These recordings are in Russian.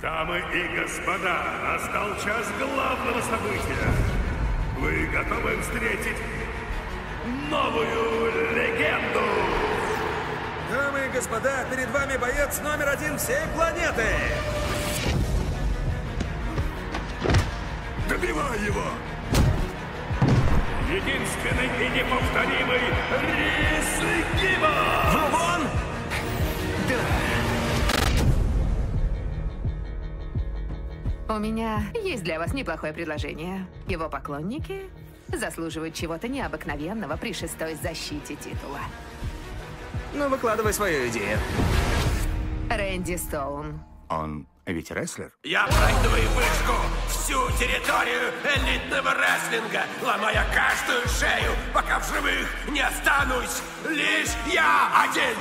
Дамы и господа, настал час главного события. Вы готовы встретить новую легенду? Дамы и господа, перед вами боец номер один всей планеты! Добивай его! Единственный и неповторимый У меня есть для вас неплохое предложение. Его поклонники заслуживают чего-то необыкновенного при шестой защите титула. Ну, выкладывай свою идею. Рэнди Стоун. Он ведь рестлер? Я пройду и вышку всю территорию элитного рестлинга, ломая каждую шею, пока в живых не останусь лишь я один.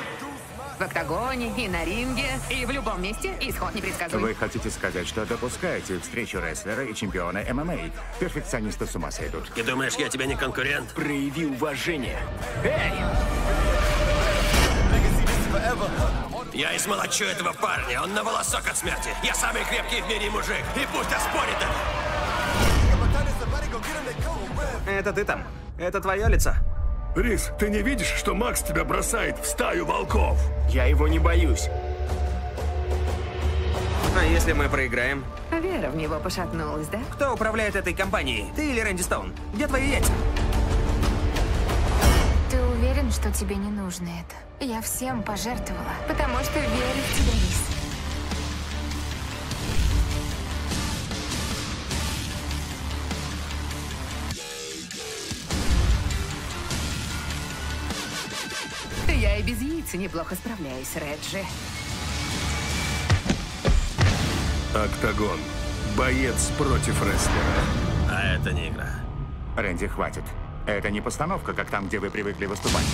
В октагоне, и на ринге, и в любом месте исход непредсказуем. Вы хотите сказать, что допускаете встречу рестлера и чемпиона ММА? Перфекционисты с ума сойдут. Ты думаешь, я тебе не конкурент? Прояви уважение. Эй! Я измолочу этого парня, он на волосок от смерти. Я самый крепкий в мире мужик, и пусть оспорит это. Это ты там? Это твое лицо? Рис, ты не видишь, что Макс тебя бросает в стаю волков? Я его не боюсь. А если мы проиграем? Вера в него пошатнулась, да? Кто управляет этой компанией? Ты или Рэнди Стоун? Где твои яйца? Ты уверен, что тебе не нужно это? Я всем пожертвовала, потому что верю в тебя, Я и без яиц неплохо справляюсь, Реджи. Октагон. Боец против рестлера. А это не игра. Рэнди, хватит. Это не постановка, как там, где вы привыкли выступать.